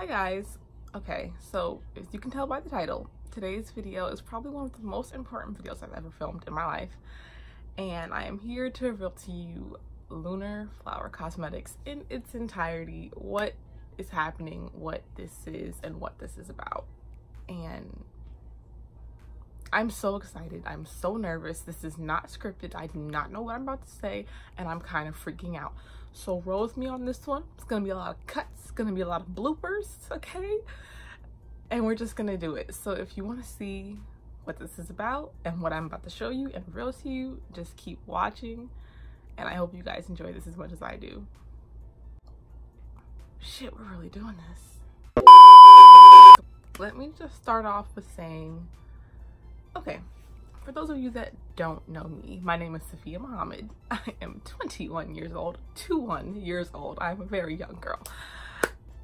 Hi guys. Okay, so as you can tell by the title, today's video is probably one of the most important videos I've ever filmed in my life. And I am here to reveal to you Lunar Flower Cosmetics in its entirety, what is happening, what this is, and what this is about. And I'm so excited. I'm so nervous. This is not scripted. I do not know what I'm about to say, and I'm kind of freaking out. So roll with me on this one. It's gonna be a lot of cuts. It's gonna be a lot of bloopers, okay? And we're just gonna do it. So if you wanna see what this is about and what I'm about to show you and reveal to you, just keep watching. And I hope you guys enjoy this as much as I do. Shit, we're really doing this. Let me just start off with saying Okay, for those of you that don't know me, my name is Safiyyah Muhammad. I am 21 years old, 21 years old. I'm a very young girl.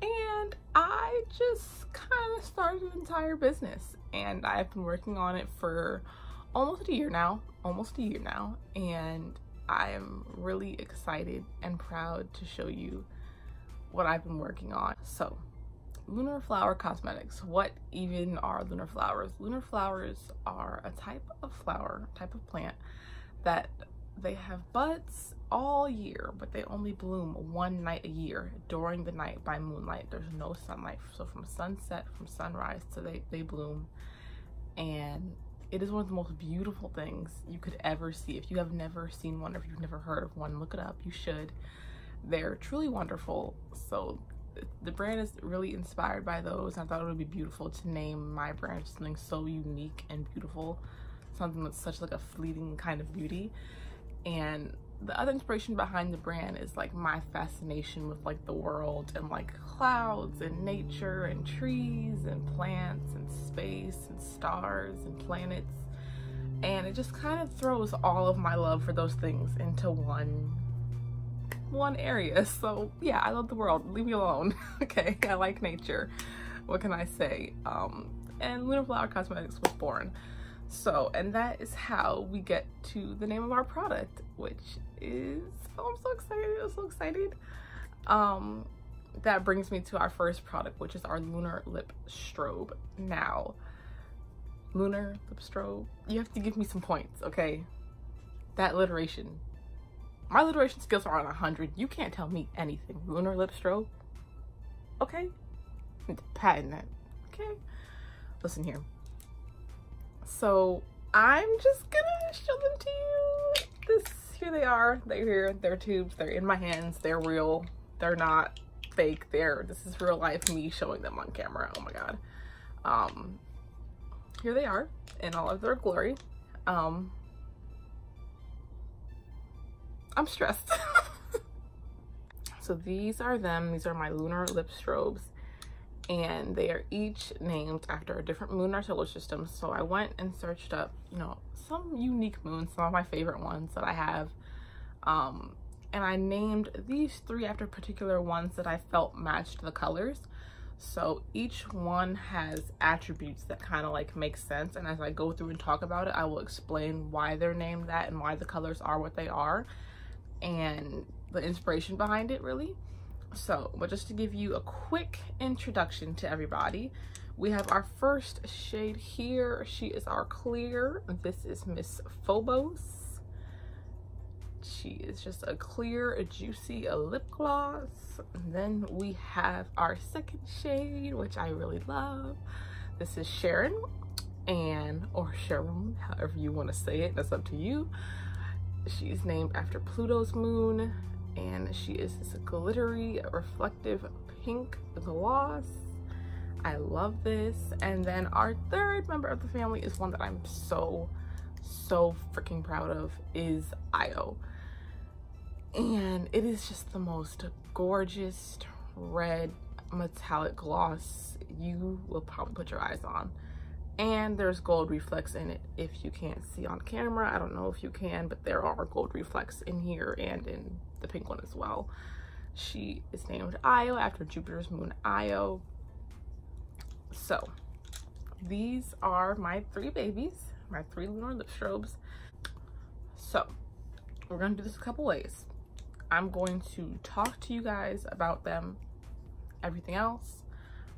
And I just kind of started an entire business and I've been working on it for almost a year now, almost a year now. And I am really excited and proud to show you what I've been working on. So lunar flower cosmetics. What even are lunar flowers? Lunar flowers are a type of flower type of plant that they have buds all year but they only bloom one night a year during the night by moonlight. There's no sunlight. So from sunset from sunrise to they, they bloom. And it is one of the most beautiful things you could ever see. If you have never seen one or if you've never heard of one look it up. You should. They're truly wonderful. So the brand is really inspired by those. I thought it would be beautiful to name my brand something so unique and beautiful, something that's such like a fleeting kind of beauty. And the other inspiration behind the brand is like my fascination with like the world and like clouds and nature and trees and plants and space and stars and planets. And it just kind of throws all of my love for those things into one one area. So yeah, I love the world. Leave me alone. okay, I like nature. What can I say? Um, and Lunar Flower Cosmetics was born. So, and that is how we get to the name of our product, which is, oh, I'm so excited. I'm so excited. Um, that brings me to our first product, which is our Lunar Lip Strobe. Now, Lunar Lip Strobe, you have to give me some points, okay? That alliteration my alliteration skills are on 100. You can't tell me anything. Lunar lip strobe? Okay. Patent that. Okay. Listen here. So I'm just gonna show them to you. This, here they are. They're here. They're tubes. They're in my hands. They're real. They're not fake. They're, this is real life me showing them on camera. Oh my God. Um, here they are in all of their glory. Um, I'm stressed. so these are them. These are my lunar lip strobes and they are each named after a different moon in our solar system. So I went and searched up, you know, some unique moons, some of my favorite ones that I have. Um, and I named these three after particular ones that I felt matched the colors. So each one has attributes that kind of like make sense. And as I go through and talk about it, I will explain why they're named that and why the colors are what they are and the inspiration behind it really. So, but just to give you a quick introduction to everybody, we have our first shade here. She is our clear. This is Miss Phobos. She is just a clear, juicy, a lip gloss. And then we have our second shade, which I really love. This is Charon and or Sharon, however you want to say it. That's up to you. She's named after Pluto's moon and she is this glittery, reflective pink gloss. I love this. And then our third member of the family is one that I'm so, so freaking proud of is Io. And it is just the most gorgeous red metallic gloss you will probably put your eyes on and there's gold reflex in it if you can't see on camera. I don't know if you can but there are gold reflex in here and in the pink one as well. She is named io after jupiter's moon io. So these are my three babies my three lunar lip strobes. So we're gonna do this a couple ways. I'm going to talk to you guys about them everything else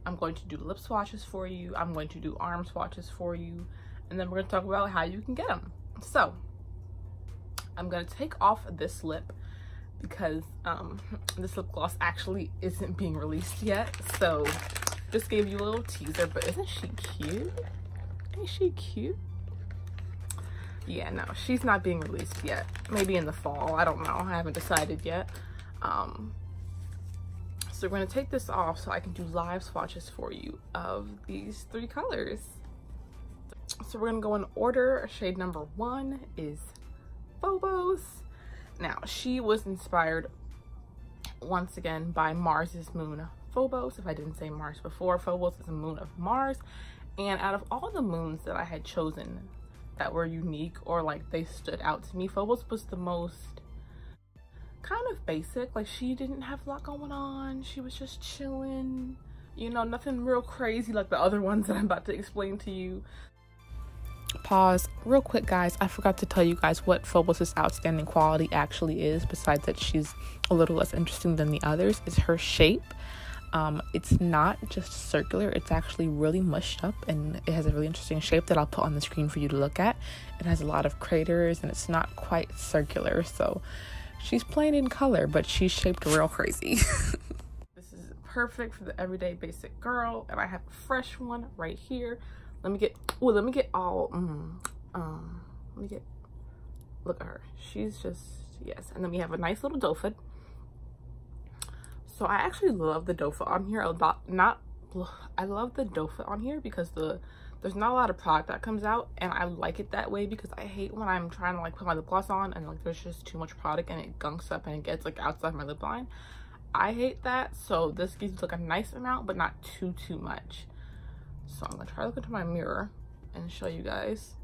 I'm going to do lip swatches for you. I'm going to do arm swatches for you. And then we're gonna talk about how you can get them. So I'm gonna take off this lip because um, this lip gloss actually isn't being released yet. So just gave you a little teaser, but isn't she cute? Ain't she cute? Yeah, no, she's not being released yet. Maybe in the fall, I don't know. I haven't decided yet. Um, so we're gonna take this off so I can do live swatches for you of these three colors. So we're gonna go in order. Shade number one is Phobos. Now, she was inspired once again by Mars's moon Phobos. If I didn't say Mars before, Phobos is a moon of Mars. And out of all the moons that I had chosen that were unique or like they stood out to me, Phobos was the most kind of basic. Like she didn't have a lot going on. She was just chilling. You know, nothing real crazy like the other ones that I'm about to explain to you pause real quick guys i forgot to tell you guys what phobos's outstanding quality actually is besides that she's a little less interesting than the others is her shape um, it's not just circular it's actually really mushed up and it has a really interesting shape that i'll put on the screen for you to look at it has a lot of craters and it's not quite circular so she's plain in color but she's shaped real crazy this is perfect for the everyday basic girl and i have a fresh one right here let me get, oh, let me get all, mm, um, let me get, look at her. She's just, yes. And then we have a nice little doe. So I actually love the foot on here. A lot, not, I love the foot on here because the, there's not a lot of product that comes out and I like it that way because I hate when I'm trying to like put my lip gloss on and like there's just too much product and it gunks up and it gets like outside my lip line. I hate that. So this gives like a nice amount but not too, too much. So I'm gonna try to look into my mirror and show you guys.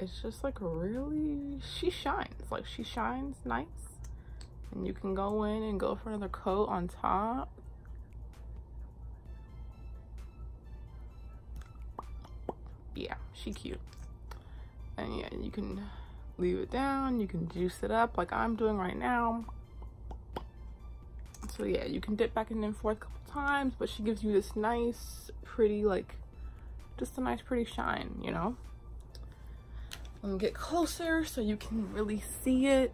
It's just like really, she shines. Like she shines nice. And you can go in and go for another coat on top. Yeah, she cute. And yeah, you can leave it down. You can juice it up like I'm doing right now. So yeah, you can dip back in and forth a couple times, but she gives you this nice, pretty, like, just a nice, pretty shine, you know? Let me get closer so you can really see it.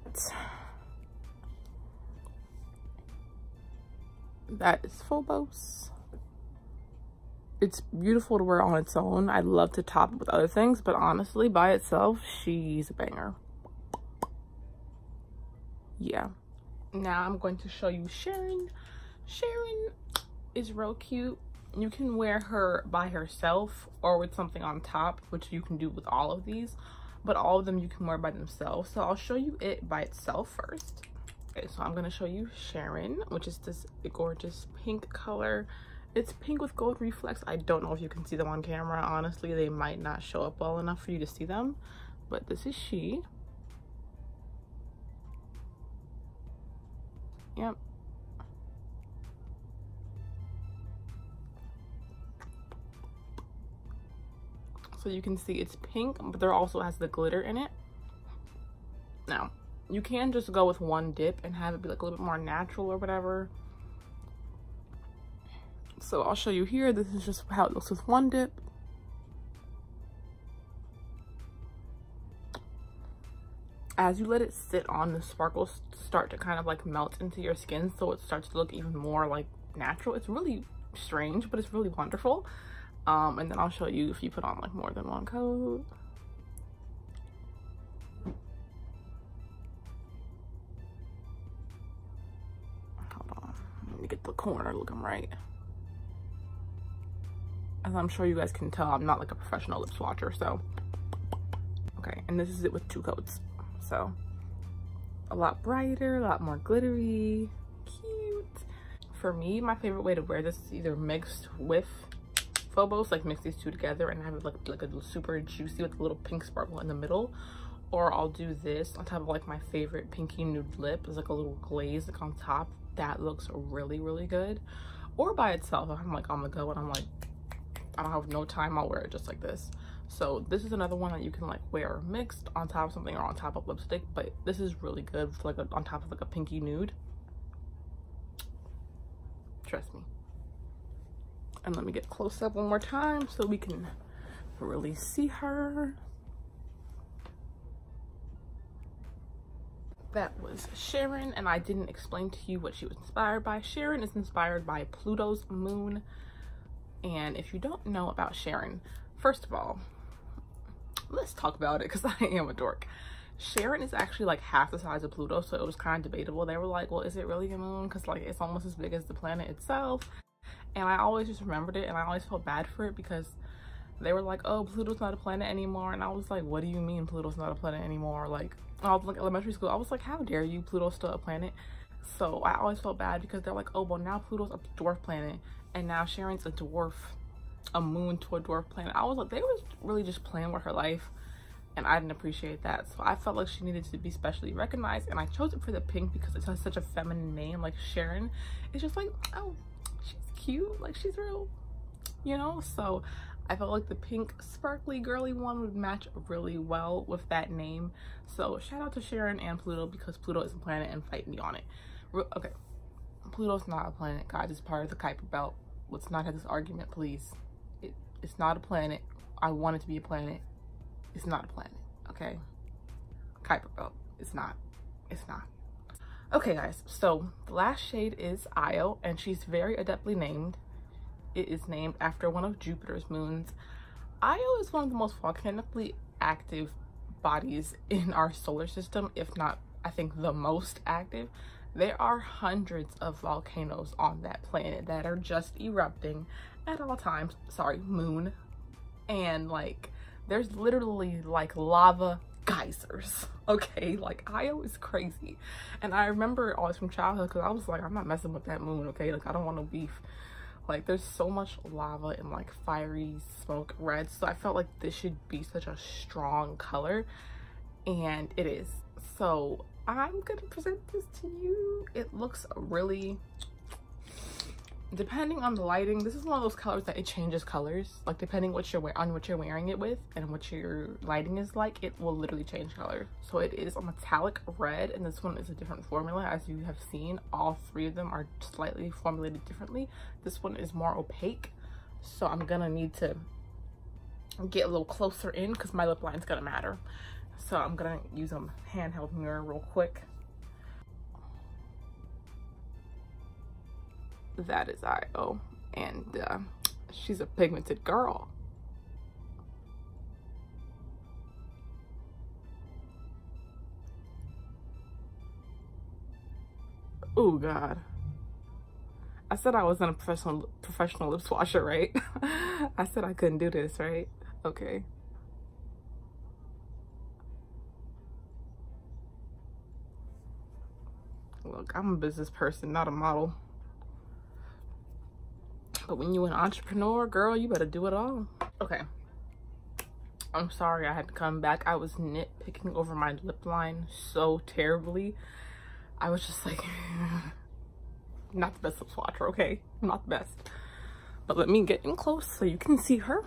That is Phobos. It's beautiful to wear on its own. I'd love to top it with other things, but honestly, by itself, she's a banger. Yeah. Now I'm going to show you Charon. Charon is real cute. You can wear her by herself or with something on top, which you can do with all of these, but all of them you can wear by themselves. So I'll show you it by itself first. Okay, so I'm gonna show you Charon, which is this gorgeous pink color. It's pink with gold reflex. I don't know if you can see them on camera. Honestly, they might not show up well enough for you to see them, but this is she. Yep, so you can see it's pink but there also has the glitter in it now you can just go with one dip and have it be like a little bit more natural or whatever so i'll show you here. This is just how it looks with one dip. As you let it sit on the sparkles start to kind of like melt into your skin so it starts to look even more like natural. It's really strange but it's really wonderful. Um, and then I'll show you if you put on like more than one coat. Get the corner looking right. As I'm sure you guys can tell, I'm not like a professional lip swatcher, so. Okay, and this is it with two coats. So, a lot brighter, a lot more glittery, cute. For me, my favorite way to wear this is either mixed with Phobos, like mix these two together and have it like, like a super juicy with a little pink sparkle in the middle. Or I'll do this on top of like my favorite pinky nude lip. It's like a little glaze like on top. That looks really, really good. Or by itself, I'm like on the go and I'm like, I don't have no time, I'll wear it just like this. So this is another one that you can like wear mixed on top of something or on top of lipstick. But this is really good for like a, on top of like a pinky nude. Trust me. And let me get close up one more time so we can really see her. That was Charon, and I didn't explain to you what she was inspired by. Charon is inspired by Pluto's moon. And if you don't know about Charon, first of all, let's talk about it because I am a dork. Charon is actually like half the size of Pluto, so it was kind of debatable. They were like, well, is it really a moon? Because like it's almost as big as the planet itself. And I always just remembered it and I always felt bad for it because they were like, oh, Pluto's not a planet anymore. And I was like, what do you mean Pluto's not a planet anymore? Like, I was like elementary school. I was like, how dare you? Pluto's still a planet. So I always felt bad because they're like, oh, well, now Pluto's a dwarf planet. And now Sharon's a dwarf, a moon to a dwarf planet. I was like, they were really just playing with her life. And I didn't appreciate that. So I felt like she needed to be specially recognized. And I chose it for the pink because it has such a feminine name. Like Sharon, it's just like, oh, she's cute. Like she's real, you know? So I felt like the pink sparkly girly one would match really well with that name. So shout out to Charon and Pluto because Pluto is a planet and fight me on it. okay, Pluto's not a planet. God is part of the Kuiper Belt. Let's not have this argument, please. It, it's not a planet. I want it to be a planet. It's not a planet, okay? Kuiper Belt. It's not. It's not. Okay, guys, so the last shade is Io, and she's very adeptly named it is named after one of Jupiter's moons. Io is one of the most volcanically active bodies in our solar system, if not, I think, the most active. There are hundreds of volcanoes on that planet that are just erupting at all times. Sorry, moon. And like, there's literally like lava geysers. Okay like io is crazy. And i remember always from childhood because i was like i'm not messing with that moon okay? Like i don't want no beef like there's so much lava and like fiery smoke red so i felt like this should be such a strong color. And it is. So i'm gonna present this to you. It looks really depending on the lighting this is one of those colors that it changes colors. Like depending what you're on what you're wearing it with and what your lighting is like it will literally change color. So it is a metallic red and this one is a different formula. As you have seen all three of them are slightly formulated differently. This one is more opaque. So i'm gonna need to get a little closer in because my lip line is gonna matter so i'm gonna use a handheld mirror real quick that is Io. And uh, she's a pigmented girl. Oh God. I said I wasn't a professional professional lip swatcher, right? I said I couldn't do this, right? Okay. Look, I'm a business person, not a model. But when you're an entrepreneur, girl, you better do it all. Okay. I'm sorry I had to come back. I was nitpicking over my lip line so terribly. I was just like, not the best lip swatcher, okay? Not the best. But let me get in close so you can see her.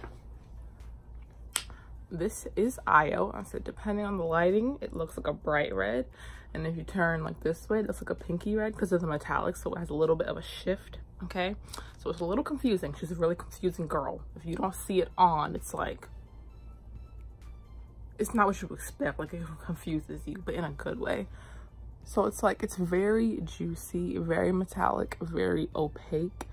This is Io. I said, depending on the lighting, it looks like a bright red. And if you turn like this way, that's like a pinky red because of the metallic. So it has a little bit of a shift okay? So it's a little confusing. She's a really confusing girl. If you don't see it on it's like it's not what you expect. Like it confuses you but in a good way. So it's like it's very juicy very metallic very opaque.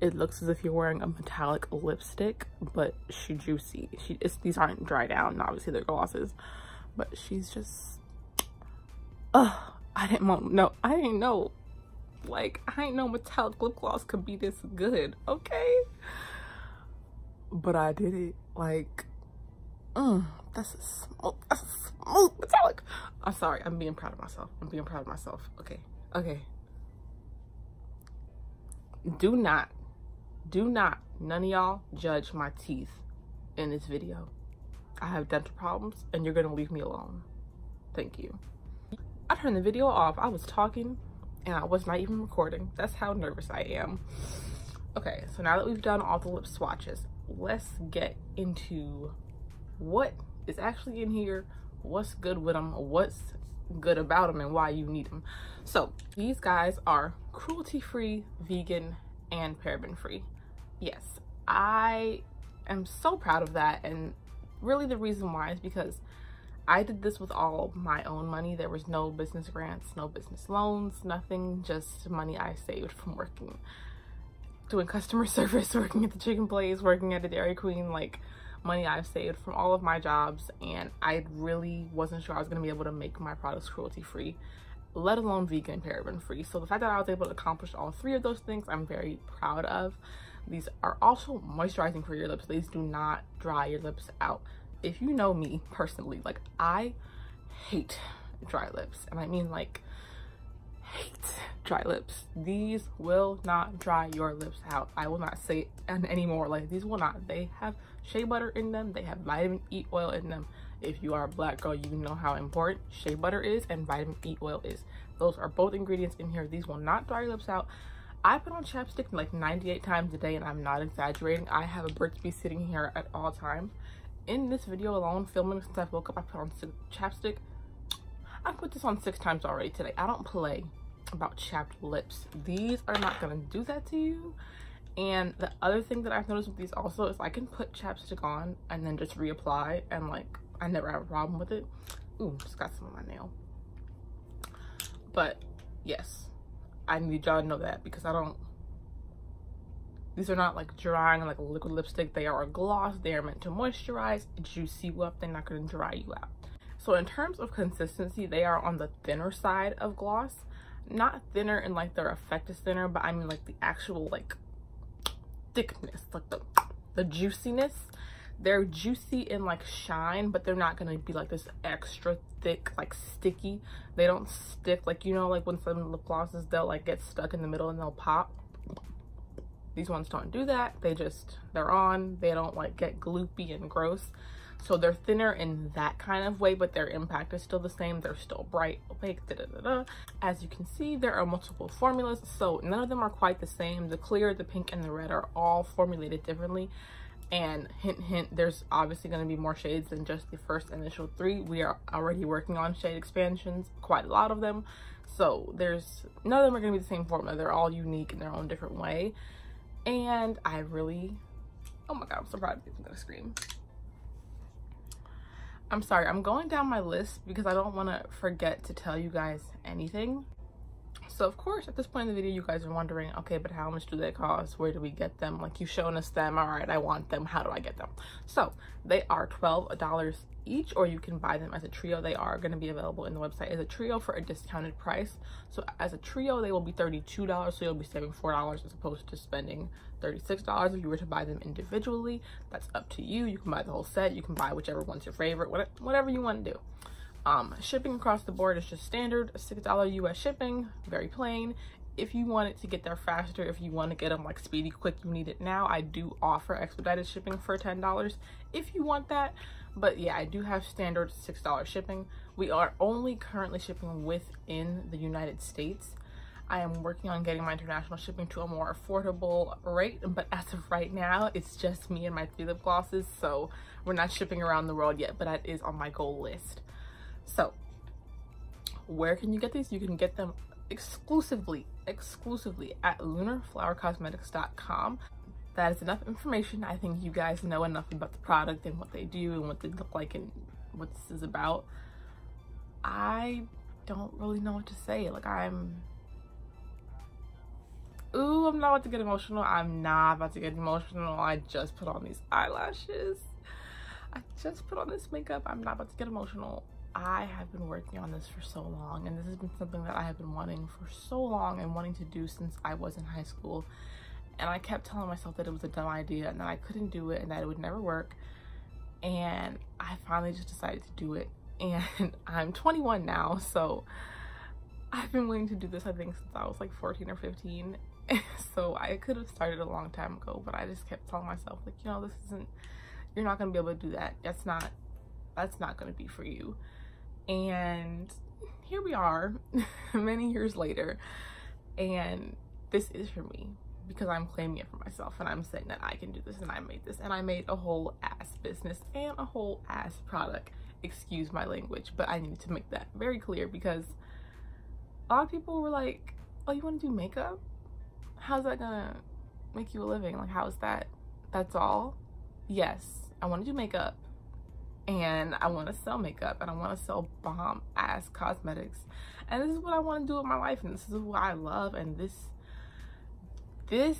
It looks as if you're wearing a metallic lipstick but she juicy. She these aren't dry down obviously they're glosses. But she's just uh i didn't know no i didn't know like, I ain't know metallic lip gloss could be this good, okay? But I did it. Like, mm, that's a smooth, that's a smooth metallic. I'm sorry, I'm being proud of myself. I'm being proud of myself. Okay, okay. Do not, do not, none of y'all judge my teeth in this video. I have dental problems and you're gonna leave me alone. Thank you. I turned the video off. I was talking and I was not even recording. That's how nervous I am. Okay, so now that we've done all the lip swatches, let's get into what is actually in here, what's good with them, what's good about them, and why you need them. So these guys are cruelty-free, vegan, and paraben-free. yes, I am so proud of that. And really the reason why is because I did this with all my own money. There was no business grants, no business loans, nothing, just money I saved from working, doing customer service, working at the chicken place, working at the Dairy Queen, like money I've saved from all of my jobs. And I really wasn't sure I was gonna be able to make my products cruelty free, let alone vegan paraben free. So the fact that I was able to accomplish all three of those things, I'm very proud of. These are also moisturizing for your lips. These do not dry your lips out if you know me personally, like I hate dry lips. And I mean like hate dry lips. These will not dry your lips out. I will not say it anymore. Like these will not. They have shea butter in them. They have vitamin E oil in them. If you are a black girl, you know how important shea butter is and vitamin E oil is. Those are both ingredients in here. These will not dry your lips out. I put on chapstick like 98 times a day and I'm not exaggerating. I have a Burt's Bees sitting here at all times in this video alone, filming since I woke up, I put on six, chapstick. I put this on six times already today. I don't play about chapped lips. These are not gonna do that to you. And the other thing that I've noticed with these also is I can put chapstick on and then just reapply and like, I never have a problem with it. Ooh, just got some on my nail. But yes, I need y'all to know that because I don't these are not like drying like a liquid lipstick. They are a gloss. They are meant to moisturize, juice you up. They're not going to dry you out. So in terms of consistency, they are on the thinner side of gloss. Not thinner in like their effect is thinner, but I mean like the actual like thickness, like the, the juiciness. They're juicy in like shine, but they're not going to be like this extra thick, like sticky. They don't stick like, you know, like when some lip glosses, they'll like get stuck in the middle and they'll pop these ones don't do that. They just, they're on. They don't like get gloopy and gross. So they're thinner in that kind of way, but their impact is still the same. They're still bright, opaque, da da da da. As you can see, there are multiple formulas, so none of them are quite the same. The clear, the pink, and the red are all formulated differently. And hint, hint, there's obviously going to be more shades than just the first initial three. We are already working on shade expansions, quite a lot of them. So there's, none of them are going to be the same formula. They're all unique in their own different way and I really, oh my God, I'm so proud of you. I'm gonna scream. I'm sorry, I'm going down my list because I don't want to forget to tell you guys anything. So of course, at this point in the video, you guys are wondering, okay, but how much do they cost? Where do we get them? Like you've shown us them. All right, I want them. How do I get them? So they are $12 each or you can buy them as a trio. They are going to be available in the website as a trio for a discounted price. So as a trio, they will be $32. So you'll be saving $4 as opposed to spending $36 if you were to buy them individually. That's up to you. You can buy the whole set. You can buy whichever one's your favorite, whatever you want to do. Um, shipping across the board is just standard, $6 US shipping, very plain. If you want it to get there faster, if you want to get them like speedy quick, you need it now, I do offer expedited shipping for $10 if you want that. But yeah, I do have standard $6 shipping. We are only currently shipping within the United States. I am working on getting my international shipping to a more affordable rate, but as of right now, it's just me and my three lip glosses, so we're not shipping around the world yet, but that is on my goal list. So where can you get these? You can get them exclusively, exclusively at lunarflowercosmetics.com. That is enough information. I think you guys know enough about the product and what they do and what they look like and what this is about. I don't really know what to say. Like I'm, ooh, I'm not about to get emotional. I'm not about to get emotional. I just put on these eyelashes. I just put on this makeup. I'm not about to get emotional. I have been working on this for so long and this has been something that I have been wanting for so long and wanting to do since I was in high school and I kept telling myself that it was a dumb idea and that I couldn't do it and that it would never work. And I finally just decided to do it. And I'm 21 now so I've been wanting to do this I think since I was like 14 or 15 so I could have started a long time ago but I just kept telling myself like you know this isn't you're not gonna be able to do that. That's not that's not gonna be for you. And here we are many years later and this is for me because I'm claiming it for myself and I'm saying that I can do this and I made this and I made a whole ass business and a whole ass product excuse my language but I needed to make that very clear because a lot of people were like oh you want to do makeup how's that gonna make you a living. Like, how is that? That's all? Yes, I want to do makeup and I want to sell makeup and I want to sell bomb ass cosmetics. And this is what I want to do with my life and this is what I love and this this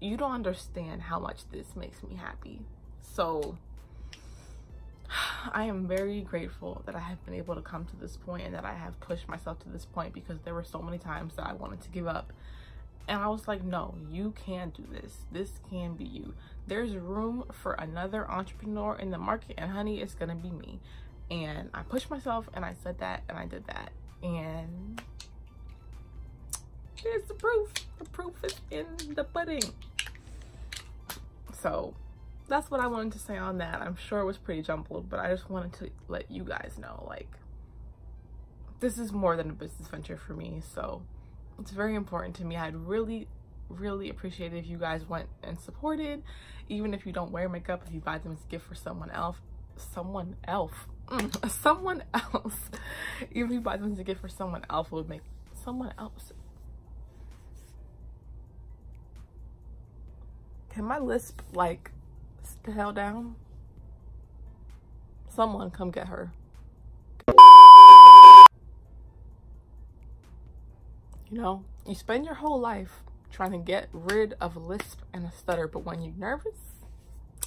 you don't understand how much this makes me happy. So I am very grateful that I have been able to come to this point and that I have pushed myself to this point because there were so many times that I wanted to give up. And I was like, no, you can do this. This can be you. There's room for another entrepreneur in the market, and honey, it's gonna be me. And I pushed myself and I said that and I did that. And here's the proof. The proof is in the pudding. So that's what I wanted to say on that. I'm sure it was pretty jumbled, but I just wanted to let you guys know like this is more than a business venture for me. So it's very important to me. I'd really, really appreciate it if you guys went and supported, even if you don't wear makeup, if you buy them as a gift for someone else, someone else, mm, someone else, even if you buy them as a gift for someone else, would make someone else. Can my lisp like the hell down? Someone come get her. You know, you spend your whole life trying to get rid of a lisp and a stutter, but when you're nervous,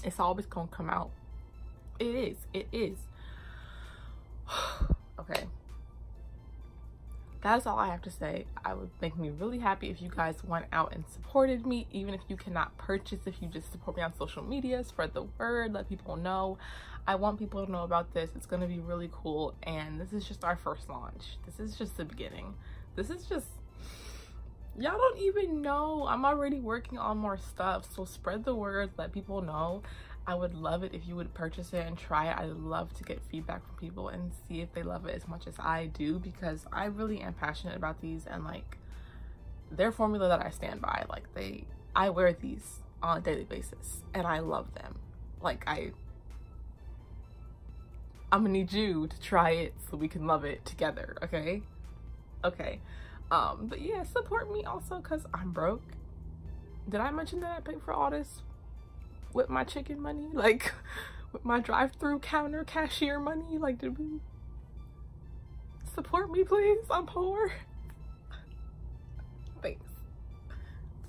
it's always gonna come out. It is, it is. okay. That's all I have to say. I would make me really happy if you guys went out and supported me, even if you cannot purchase, if you just support me on social media, spread the word, let people know. I want people to know about this. It's gonna be really cool. And this is just our first launch. This is just the beginning. This is just y'all don't even know i'm already working on more stuff so spread the word let people know i would love it if you would purchase it and try it. I love to get feedback from people and see if they love it as much as i do because i really am passionate about these and like their formula that i stand by. Like they i wear these on a daily basis and i love them. Like i i'm gonna need you to try it so we can love it together okay? Okay um, but yeah, support me also because I'm broke. Did I mention that I pay for all this with my chicken money? Like with my drive-through counter cashier money? Like did we support me please? I'm poor. Thanks.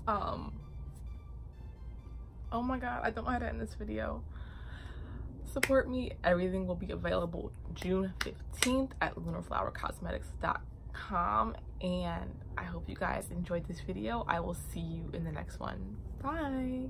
Um oh my god, I don't know how to end this video. Support me. Everything will be available June 15th at lunarflowercosmetics.com and I hope you guys enjoyed this video. I will see you in the next one. Bye.